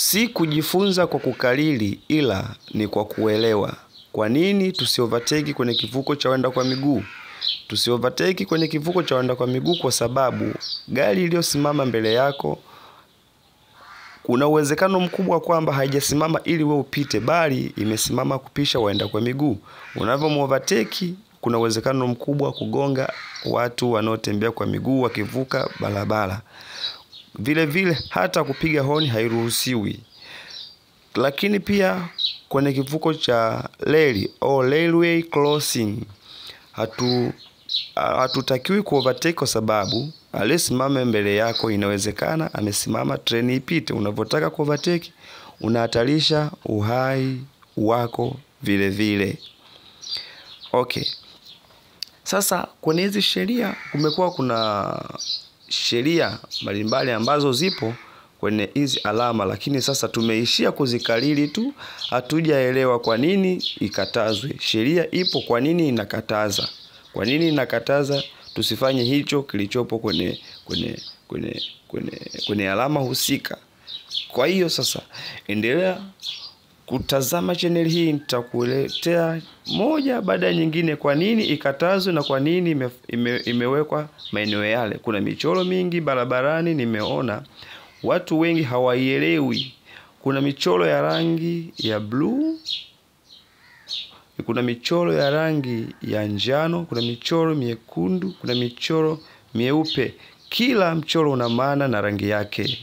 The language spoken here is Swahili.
si kujifunza kwa kukalili, ila ni kwa kuelewa. Kwa nini tusiovateki kwenye kivuko cha waenda kwa miguu? Tusiovateki kwenye kivuko cha waenda kwa miguu kwa sababu gari iliyosimama mbele yako kuna uwezekano mkubwa kwamba haijasimama ili we upite, bali imesimama kupisha waenda kwa miguu. Unavyomovateki, kuna uwezekano mkubwa kugonga watu wanaotembea kwa miguu wakivuka barabara. Vile vile hata kupiga honi hairuhusiwi. Lakini pia kwenye kivuko cha reli au railway crossing hatu hatutakiwi kuovertake kwa sababu aliyesimama mbele yako inawezekana amesimama treni ipite. Unavyotaka kuovertake unahatarisha uhai wako vile vile. Okay, sasa kwenye hizi sheria kumekuwa kuna sheria mbalimbali ambazo zipo kwenye hizi alama, lakini sasa tumeishia kuzikalili tu, hatujaelewa kwa nini ikatazwe. Sheria ipo, kwa nini inakataza? Kwa nini inakataza tusifanye hicho kilichopo kwenye kwenye kwenye kwenye kwenye alama husika? Kwa hiyo sasa, endelea kutazama channel hii, nitakuletea moja baada ya nyingine, kwa nini ikatazwe na kwa nini ime, ime, imewekwa maeneo yale. Kuna michoro mingi barabarani, nimeona watu wengi hawaielewi. Kuna michoro ya rangi ya bluu, kuna michoro ya rangi ya njano, kuna michoro miekundu, kuna michoro mieupe. Kila mchoro una maana na rangi yake.